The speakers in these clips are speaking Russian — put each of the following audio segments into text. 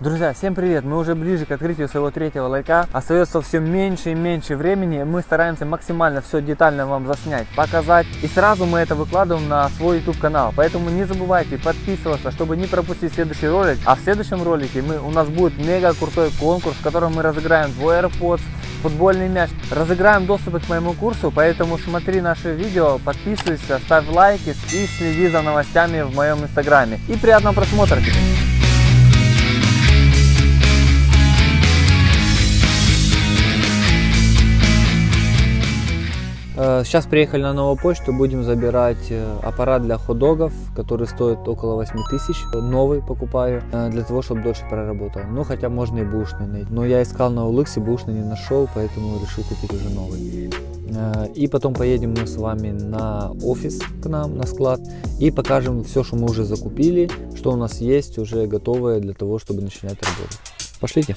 Друзья, всем привет! Мы уже ближе к открытию своего третьего лайка. Остается все меньше и меньше времени. Мы стараемся максимально все детально вам заснять, показать. И сразу мы это выкладываем на свой YouTube канал. Поэтому не забывайте подписываться, чтобы не пропустить следующий ролик. А в следующем ролике мы, у нас будет мега крутой конкурс, в котором мы разыграем твой AirPods, футбольный мяч. Разыграем доступ к моему курсу, поэтому смотри наше видео, подписывайся, ставь лайки и следи за новостями в моем инстаграме. И приятного просмотра сейчас приехали на новую почту, будем забирать э, аппарат для хот-догов, который стоит около 8 тысяч. Новый покупаю, э, для того, чтобы дольше проработал. Ну, хотя можно и бушный найти. Но я искал на OLX, бушный не нашел, поэтому решил купить уже новый. И потом поедем мы с вами на офис к нам, на склад, и покажем все, что мы уже закупили, что у нас есть уже готовое для того, чтобы начинать работу. Пошлите!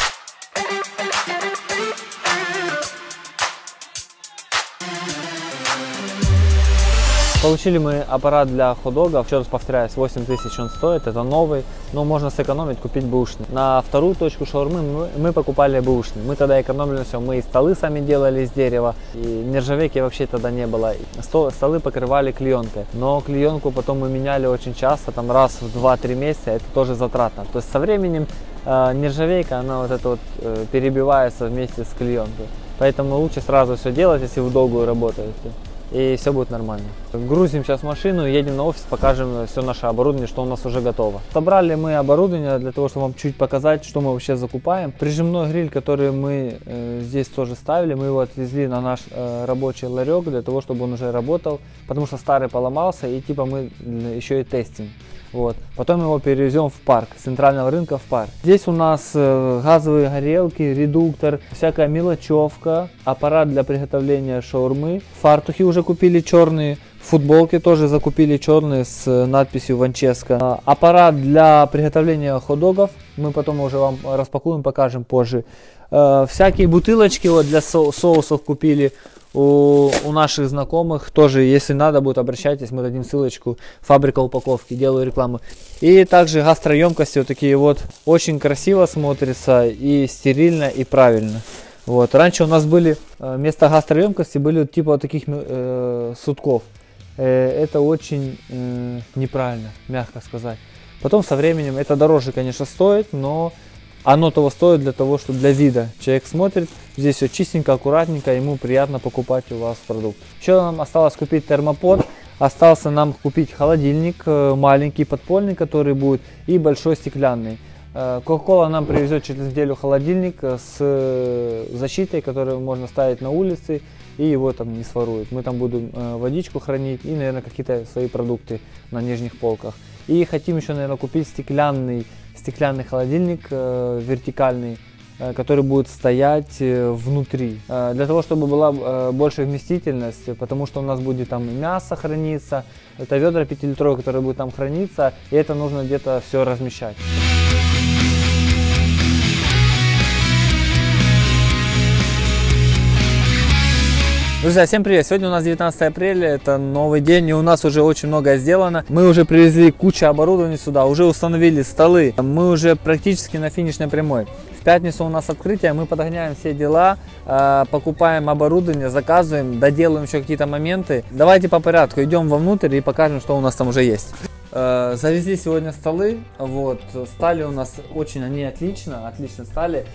Получили мы аппарат для хот-догов, еще раз повторяюсь, 8 тысяч он стоит, это новый, но можно сэкономить, купить бэушный. На вторую точку шаурмы мы, покупали бэушный, мы тогда экономили все, мы и столы сами делали из дерева, и нержавейки вообще тогда не было. Стол, столы покрывали клеенкой, но клеенку потом мы меняли очень часто, там раз в 2-3 месяца, это тоже затратно. То есть со временем э, нержавейка, она вот это вот э, перебивается вместе с клеенкой. Поэтому лучше сразу все делать, если вы долгую работаете и все будет нормально. Грузим сейчас машину, едем на офис, покажем все наше оборудование, что у нас уже готово. Собрали мы оборудование для того, чтобы вам чуть показать, что мы вообще закупаем. Прижимной гриль, который мы э, здесь тоже ставили, мы его отвезли на наш э, рабочий ларек для того, чтобы он уже работал, потому что старый поломался и типа мы еще и тестим. Вот. Потом его перевезем в парк, с центрального рынка в парк. Здесь у нас э, газовые горелки, редуктор, всякая мелочевка, аппарат для приготовления шаурмы. Фартухи уже купили черные, футболки тоже закупили черные с э, надписью Ванческо. А, аппарат для приготовления ходогов мы потом уже вам распакуем, покажем позже. Э, всякие бутылочки вот для со соусов купили у, у наших знакомых тоже, если надо будет, обращайтесь, мы дадим ссылочку. Фабрика упаковки, делаю рекламу. И также гастроемкости вот такие вот, очень красиво смотрится и стерильно и правильно. Вот. Раньше у нас были э, вместо гастроемкости были типа вот таких э, сутков. Э, это очень э, неправильно, мягко сказать. Потом со временем это дороже, конечно, стоит, но оно того стоит для того, что для вида. Человек смотрит, здесь все чистенько, аккуратненько, ему приятно покупать у вас продукт. Еще нам осталось купить термопод, остался нам купить холодильник э, маленький, подпольный, который будет, и большой стеклянный. Кока-кола нам привезет через неделю холодильник э, с э, защитой, которую можно ставить на улице, и его там не своруют. Мы там будем водичку хранить и, наверное, какие-то свои продукты на нижних полках. И хотим еще, наверное, купить стеклянный стеклянный холодильник э, вертикальный, э, который будет стоять э, внутри. Для того, чтобы была большая вместительность, потому что у нас будет там мясо храниться, это ведра 5-литровые, которые будут там храниться, и это нужно где-то все размещать. Друзья, всем привет! Сегодня у нас 19 апреля, это новый день, и у нас уже очень многое сделано. Мы уже привезли кучу оборудования сюда, уже установили столы, мы уже практически на финишной прямой. В пятницу у нас открытие, мы подгоняем все дела, э, покупаем оборудование, заказываем, доделаем еще какие-то моменты. Давайте по порядку, идем вовнутрь и покажем, что у нас там уже есть. Э, завезли сегодня столы, вот, стали у нас очень, они отлично, отлично стали.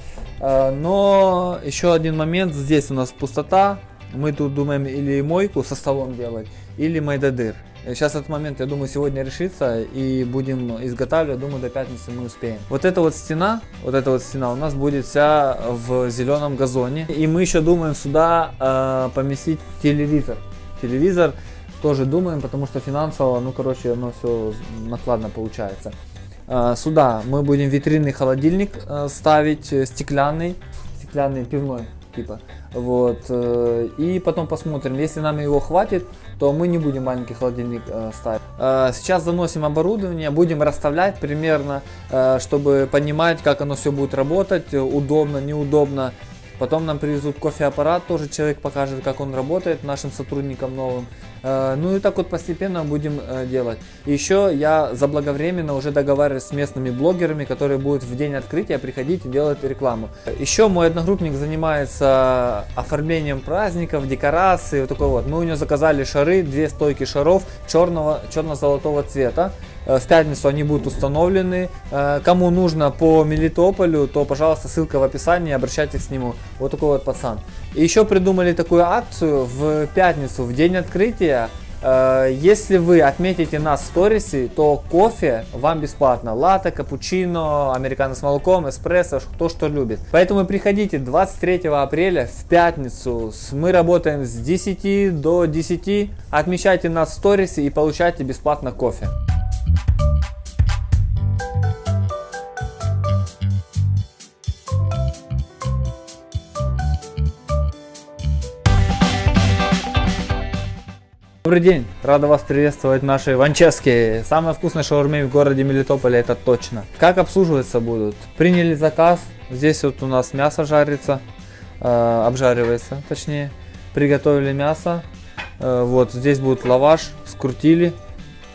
Э, но еще один момент, здесь у нас пустота, мы тут думаем или мойку со столом делать, или майдадыр. Сейчас этот момент, я думаю, сегодня решится и будем изготавливать. Думаю, до пятницы мы успеем. Вот эта вот стена, вот эта вот стена у нас будет вся в зеленом газоне. И мы еще думаем сюда э, поместить телевизор. Телевизор тоже думаем, потому что финансово, ну, короче, оно все накладно получается. Э, сюда мы будем витринный холодильник э, ставить, э, стеклянный, стеклянный пивной типа. Вот. Э, и потом посмотрим, если нам его хватит, то мы не будем маленький холодильник э, ставить. Э, сейчас заносим оборудование, будем расставлять примерно, чтобы понимать, как оно все будет работать, удобно, неудобно. Потом нам привезут кофеаппарат, тоже человек покажет, как он работает нашим сотрудникам новым. Э, ну и так вот постепенно будем э, делать. Еще я заблаговременно уже договариваюсь с местными блогерами, которые будут в день открытия приходить и делать рекламу. Еще мой одногруппник занимается оформлением праздников, декорации, вот такой вот. Мы у него заказали шары, две стойки шаров черного, черно-золотого цвета. Э, в пятницу они будут установлены. Кому нужно по Мелитополю, то, пожалуйста, ссылка в описании, обращайтесь к нему. Вот такой вот пацан. И еще придумали такую акцию в пятницу, в день открытия. Э, если вы отметите нас в сторисе, то кофе вам бесплатно. Латте, капучино, американо с молоком, эспрессо, то, что любит. Поэтому приходите 23 апреля в пятницу. Мы работаем с 10 до 10. Отмечайте нас в сторисе и получайте бесплатно кофе. Добрый день, рада вас приветствовать в нашей Ванческе. Самая вкусная шаурме в городе Мелитополе, это точно. Как обслуживаться будут? Приняли заказ, здесь вот у нас мясо жарится, э, обжаривается точнее. Приготовили мясо, э, вот здесь будет лаваш, скрутили,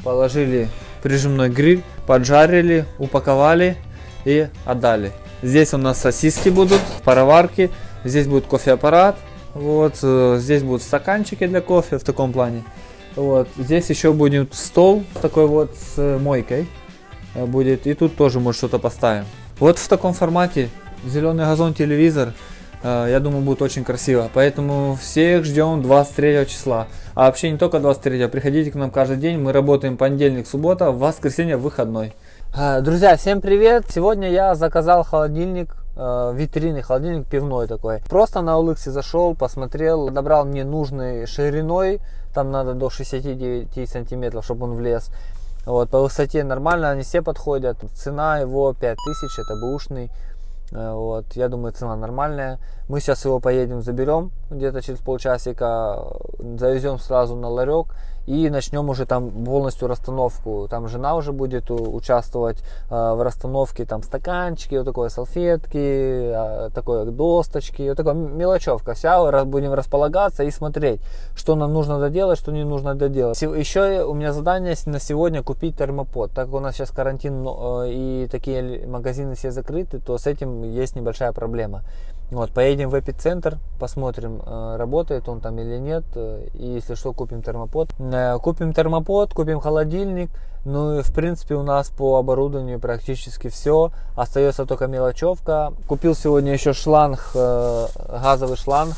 положили прижимной гриль, поджарили, упаковали и отдали. Здесь у нас сосиски будут, пароварки, здесь будет кофеаппарат, вот, э, здесь будут стаканчики для кофе в таком плане. Вот. Здесь еще будет стол такой вот с мойкой э, будет. И тут тоже может что-то поставим. Вот в таком формате зеленый газон телевизор. Э, я думаю, будет очень красиво. Поэтому всех ждем 23 числа. А вообще не только 23, приходите к нам каждый день. Мы работаем понедельник, суббота, воскресенье, выходной. Э, друзья, всем привет! Сегодня я заказал холодильник витрины, холодильник пивной такой. Просто на OLX зашел, посмотрел, подобрал мне нужной шириной там надо до 69 сантиметров, чтобы он влез. Вот, по высоте нормально, они все подходят. Цена его 5000, это бэушный. Э, вот, я думаю, цена нормальная. Мы сейчас его поедем, заберем где-то через полчасика, завезем сразу на ларек и начнем уже там полностью расстановку. Там жена уже будет участвовать э, в расстановке, там стаканчики, вот такой салфетки, э, такой досточки, вот такая мелочевка вся. Будем располагаться и смотреть, что нам нужно доделать, что не нужно доделать. Еще у меня задание на сегодня купить термопод. Так как у нас сейчас карантин э, и такие магазины все закрыты, то с этим есть небольшая проблема. Вот, поедем в эпицентр, посмотрим, э, работает он там или нет. Э, и если что, купим термопод. Э, купим термопод, купим холодильник. Ну и в принципе у нас по оборудованию практически все. Остается только мелочевка. Купил сегодня еще шланг, газовый шланг.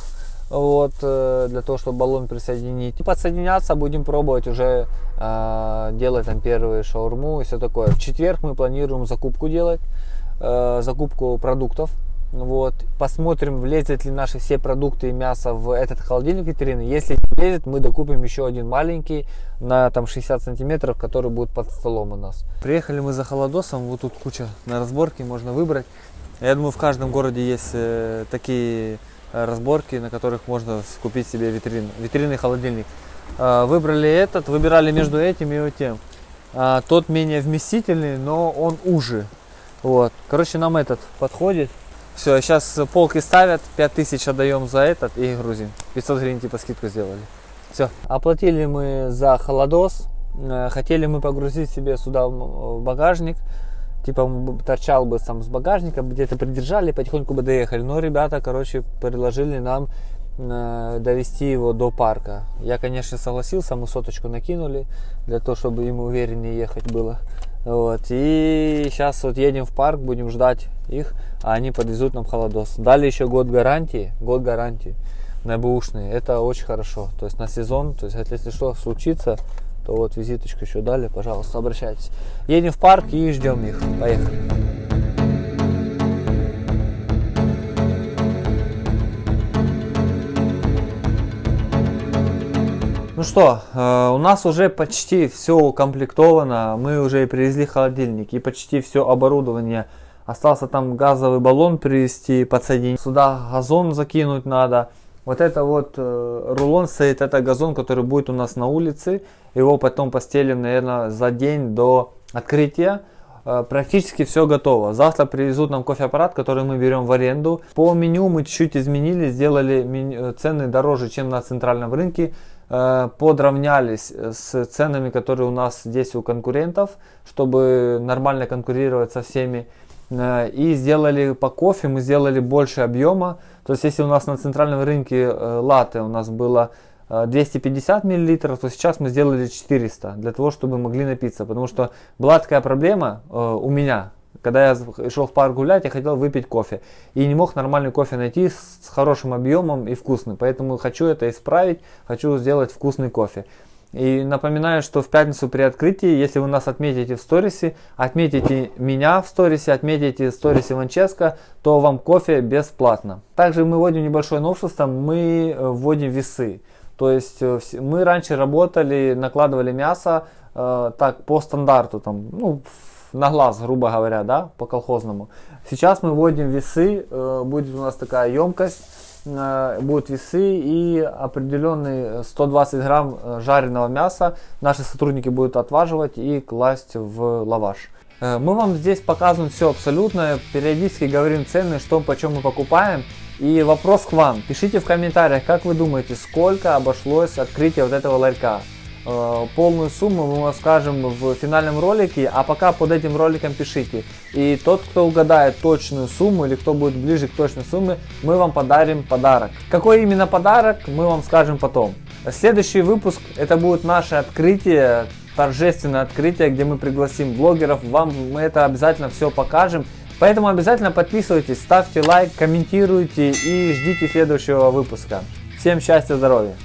Вот, для того, чтобы баллон присоединить. И подсоединяться будем пробовать уже делать там первые шаурму и все такое. В четверг мы планируем закупку делать, закупку продуктов вот. Посмотрим, влезет ли наши все продукты и мясо в этот холодильник витрины. Если не влезет, мы докупим еще один маленький на там 60 сантиметров, который будет под столом у нас. Приехали мы за холодосом, вот тут куча на разборке, можно выбрать. Я думаю, в каждом городе есть э, такие э, разборки, на которых можно купить себе витрин, витринный холодильник. Э, выбрали этот, выбирали между этим и вот тем. Э, тот менее вместительный, но он уже. Вот. Короче, нам этот подходит. Все, сейчас полки ставят, 5000 отдаем за этот и грузим. 500 гривен типа скидку сделали. Все. Оплатили мы за холодос. Э, хотели мы погрузить себе сюда в багажник. Типа торчал бы сам с багажника, где-то придержали, потихоньку бы доехали. Но ребята, короче, предложили нам э, довести его до парка. Я, конечно, согласился, мы соточку накинули, для того, чтобы ему увереннее ехать было. Вот. И сейчас вот едем в парк, будем ждать их, а они подвезут нам холодос. Дали еще год гарантии, год гарантии на бэушные. Это очень хорошо. То есть на сезон, то есть если что случится, то вот визиточку еще дали, пожалуйста, обращайтесь. Едем в парк и ждем их. Поехали. Ну что, э, у нас уже почти все укомплектовано. Мы уже привезли холодильник и почти все оборудование. Остался там газовый баллон привезти, подсоединить. Сюда газон закинуть надо. Вот это вот э, рулон стоит, это газон, который будет у нас на улице. Его потом постелим, наверное, за день до открытия. э, практически все готово. Завтра привезут нам кофеаппарат, который мы берем в аренду. По меню мы чуть-чуть изменили, сделали цены дороже, чем на центральном рынке. Э, подравнялись с ценами, которые у нас здесь у конкурентов, чтобы нормально конкурировать со всеми. Э, и сделали по кофе, мы сделали больше объема. То есть если у нас на центральном рынке э, латте у нас было 250 мл, то сейчас мы сделали 400 для того, чтобы могли напиться. Потому что была такая проблема у меня, когда я шел в парк гулять, я хотел выпить кофе. И не мог нормальный кофе найти с хорошим объемом и вкусный. Поэтому хочу это исправить, хочу сделать вкусный кофе. И напоминаю, что в пятницу при открытии, если вы нас отметите в сторисе, отметите меня в сторисе, отметите сторисе Ванческо, то вам кофе бесплатно. Также мы вводим небольшое новшество, мы э, вводим весы. То есть э, мы раньше работали, накладывали мясо э, так по стандарту, там, ну, на глаз, грубо говоря, да, по колхозному. Сейчас мы вводим весы, э, будет у нас такая емкость, э, будут весы и определенный 120 грамм э, жареного мяса наши сотрудники будут отваживать и класть в лаваш. Мы вам здесь показываем все абсолютно, периодически говорим цены, что почем мы покупаем. И вопрос к вам, пишите в комментариях, как вы думаете, сколько обошлось открытие вот этого ларька. Э, полную сумму мы вам скажем в финальном ролике, а пока под этим роликом пишите. И тот, кто угадает точную сумму или кто будет ближе к точной сумме, мы вам подарим подарок. Какой именно подарок, мы вам скажем потом. Следующий выпуск это будет наше открытие, торжественное открытие, где мы пригласим блогеров, вам мы это обязательно все покажем. Поэтому обязательно подписывайтесь, ставьте лайк, комментируйте и ждите следующего выпуска. Всем счастья, здоровья!